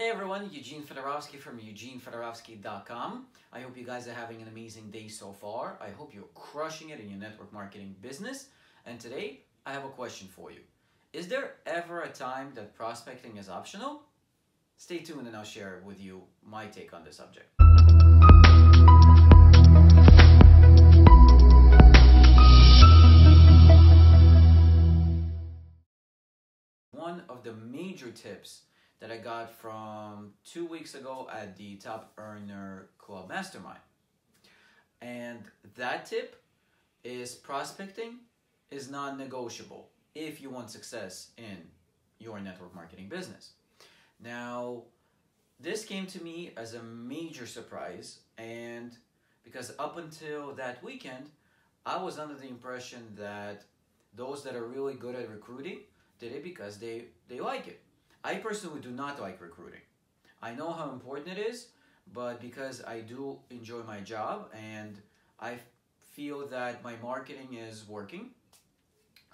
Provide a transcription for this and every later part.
Hey everyone, Eugene Fedorovsky from eugenefedorovsky.com. I hope you guys are having an amazing day so far. I hope you're crushing it in your network marketing business. And today, I have a question for you. Is there ever a time that prospecting is optional? Stay tuned and I'll share with you my take on the subject. One of the major tips that I got from two weeks ago at the Top Earner Club Mastermind. And that tip is prospecting is non negotiable if you want success in your network marketing business. Now, this came to me as a major surprise, and because up until that weekend, I was under the impression that those that are really good at recruiting did it because they, they like it. I personally do not like recruiting. I know how important it is, but because I do enjoy my job and I feel that my marketing is working,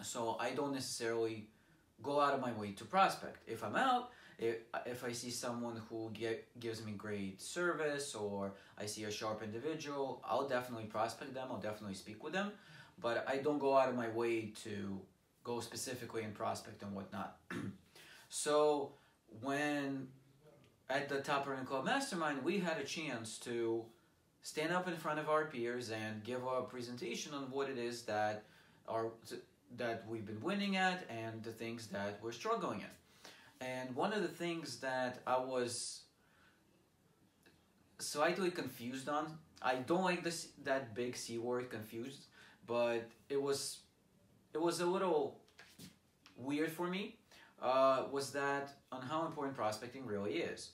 so I don't necessarily go out of my way to prospect. If I'm out, if, I see someone who get, gives me great service or I see a sharp individual, I'll definitely prospect them, I'll definitely speak with them, but I don't go out of my way to go specifically and prospect and whatnot. so when at the Top Earning Club Mastermind, we had a chance to stand up in front of our peers and give a presentation on what it is that are that we've been winning at and the things that we're struggling at. And one of the things that I was slightly confused on, I don't like this that big C word confused, but it was it was a little weird for me uh, was that on how important prospecting really is.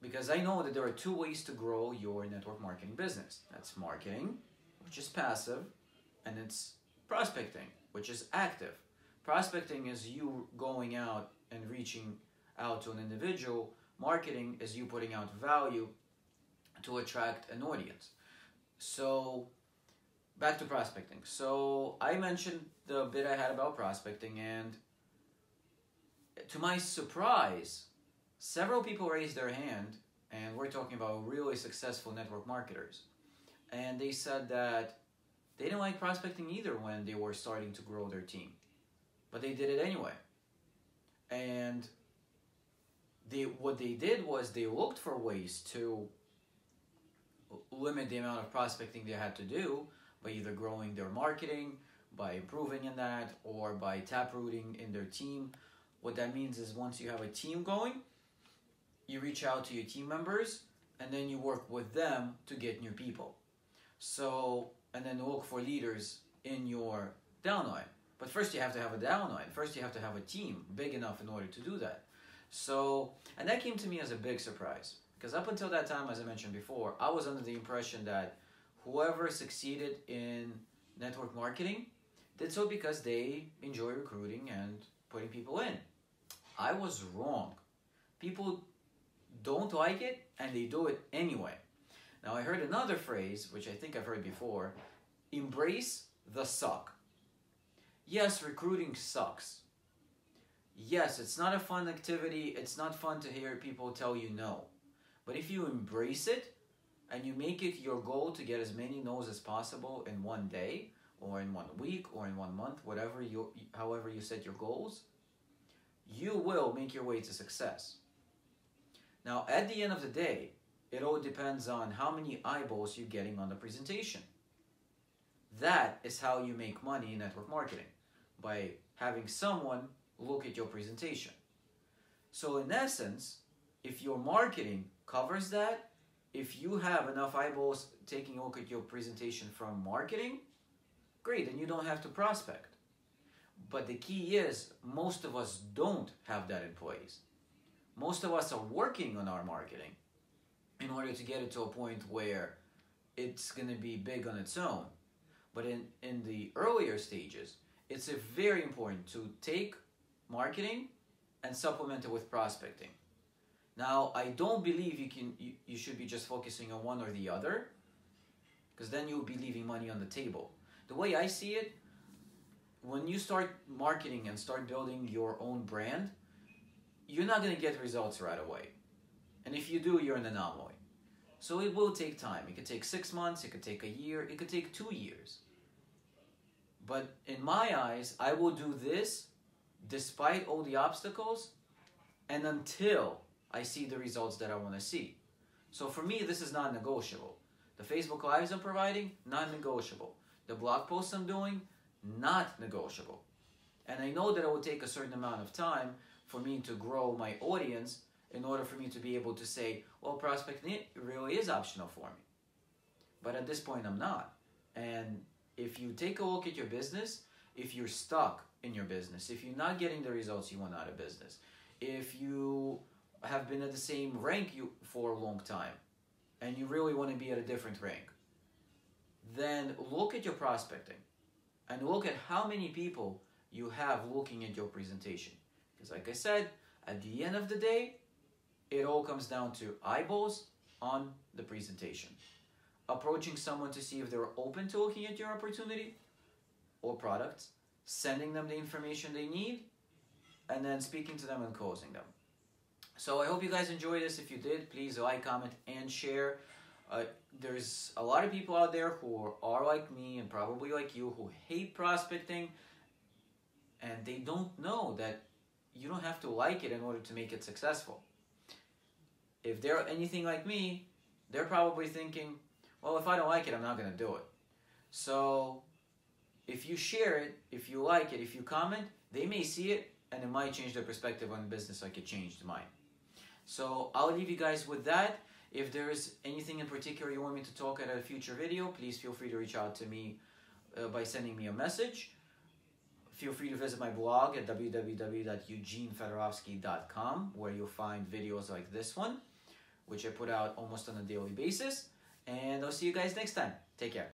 Because I know that there are two ways to grow your network marketing business. That's marketing, which is passive, and it's prospecting, which is active. Prospecting is you going out and reaching out to an individual. Marketing is you putting out value to attract an audience. So back to prospecting. So I mentioned the bit I had about prospecting, and to my surprise, several people raised their hand, and we're talking about really successful network marketers, and they said that they didn't like prospecting either when they were starting to grow their team, but they did it anyway. And they what they did was they looked for ways to limit the amount of prospecting they had to do by either growing their marketing, by improving in that, or by taprooting in their team. What that means is once you have a team going, you reach out to your team members and then you work with them to get new people. So, and then look for leaders in your downline. But first you have to have a downline. First you have to have a team big enough in order to do that. So, and that came to me as a big surprise. Because up until that time, as I mentioned before, I was under the impression that whoever succeeded in network marketing did so because they enjoy recruiting and putting people in. I was wrong. People don't like it and they do it anyway. Now, I heard another phrase, which I think I've heard before embrace the suck. Yes, recruiting sucks. Yes, it's not a fun activity. It's not fun to hear people tell you no. But if you embrace it and you make it your goal to get as many no's as possible in one day or in one week or in one month, whatever you however you set your goals, you will make your way to success. Now, at the end of the day, it all depends on how many eyeballs you're getting on the presentation. That is how you make money in network marketing by having someone look at your presentation. So, in essence, if your marketing covers that, if you have enough eyeballs taking a look at your presentation from marketing, great, and you don't have to prospect. But the key is most of us don't have that in place. Most of us are working on our marketing in order to get it to a point where it's going to be big on its own. But in, in the earlier stages, it's very important to take marketing and supplement it with prospecting. Now, I don't believe you can you, you should be just focusing on one or the other because then you'll be leaving money on the table. The way I see it, when you start marketing and start building your own brand, you're not going to get results right away. And if you do, you're an anomaly. So it will take time. It could take six months, it could take a year, it could take two years. But in my eyes, I will do this despite all the obstacles and until I see the results that I want to see. So for me, this is not negotiable. The Facebook Lives I'm providing, non negotiable. The blog posts I'm doing, not negotiable. And I know that it will take a certain amount of time for me to grow my audience in order for me to be able to say, well, prospecting really is optional for me. But at this point, I'm not. And if you take a look at your business, if you're stuck in your business, if you're not getting the results you want out of business, if you have been at the same rank you for a long time and you really want to be at a different rank, then look at your prospecting and look at how many people you have looking at your presentation. Because like I said, at the end of the day, it all comes down to eyeballs on the presentation. Approaching someone to see if they're open to looking at your opportunity or products, sending them the information they need, and then speaking to them and closing them. So I hope you guys enjoyed this. If you did, please like, comment, and share. Uh, there's a lot of people out there who are like me and probably like you who hate prospecting and they don't know that you don't have to like it in order to make it successful. If they're anything like me, they're probably thinking, well, if I don't like it, I'm not going to do it. So if you share it, if you like it, if you comment, they may see it and it might change their perspective on business like it changed mine. So I'll leave you guys with that. If there's anything in particular you want me to talk at a future video, please feel free to reach out to me uh, by sending me a message. Feel free to visit my blog at www.eugenefedorovsky.com where you'll find videos like this one, which I put out almost on a daily basis. And I'll see you guys next time. Take care.